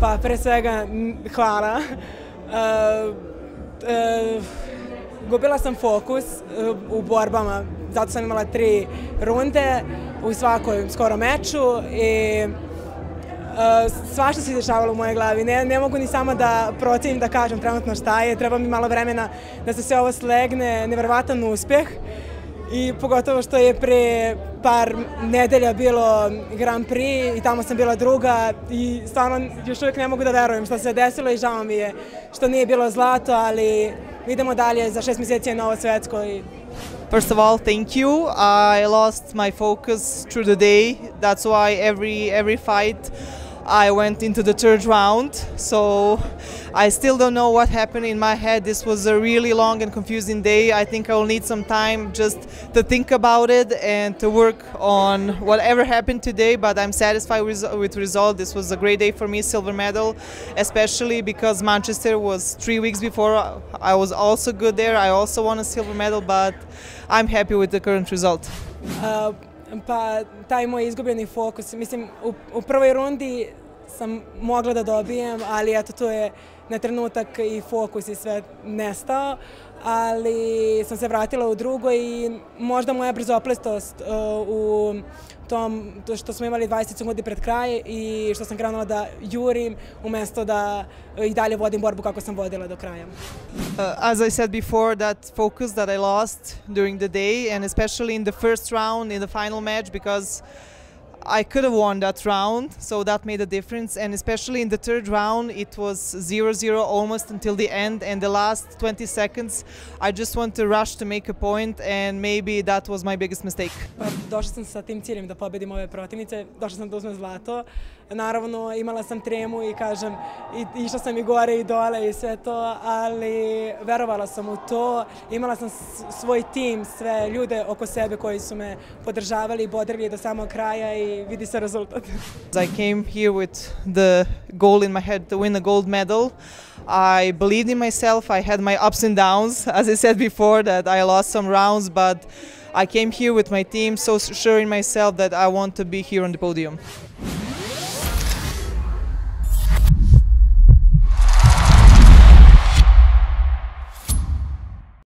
Pa pre svega hvala. Uh, uh, gubila sam fokus uh, u borbama, zato sam imala tri runde u svakoj skoro meču i svašta se dešavalo u mojoj glavi. Ne, ne mogu ni sama da procenim da kažem trenutno šta je. Treba mi malo vremena da se sve ovo slegne. Neverovatan uspeh. I pogotovo što je pre par nedelja bilo Grand Prix i tamo sam bila druga i stvarno još uvijek ne mogu da verujem što se desilo i žao mi je što nije bilo zlato, ali idemo dalje, za šest mjeseci je novo svetsko i First of all, thank you. I lost my focus through the day. That's why every every fight I went into the third round. So I still don't know what happened in my head. This was a really long and confusing day. I think I will need some time just to think about it and to work on whatever happened today. But I'm satisfied with, with result. This was a great day for me, silver medal, especially because Manchester was three weeks before. I was also good there. I also won a silver medal, but I'm happy with the current result. Uh, pa taj moj izgubljeni fokus, mislim u, u prvoj rundi sam mogla da dobijem, ali eto to je na trenutak i fokus i sve nestao, ali sam se vratila u drugo i možda moja brzopletost uh, u tom to što smo imali 20 sekundi pred kraj i što sam krenula da jurim umesto da i dalje vodim borbu kako sam vodila do kraja. Uh, as I said before, that focus that I lost during the day, and especially in the first round in the final match, because I could have won that round, so that made a difference. And especially in the third round, it was 0 0 almost until the end. And the last 20 seconds, I just want to rush to make a point, and maybe that was my biggest mistake. Pa došla sam sa tim ciljem da pobedim ove protivnice, došla sam da uzmem zlato. Naravno, imala sam tremu i kažem, i, išla sam i gore i dole i sve to, ali verovala sam u to. Imala sam svoj tim, sve ljude oko sebe koji su me podržavali i bodrili do samog kraja i I came here with the goal in my head to win a gold medal. I believed in myself. I had my ups and downs, as I said before, that I lost some rounds, but I came here with my team so sure in myself that I want to be here on the podium.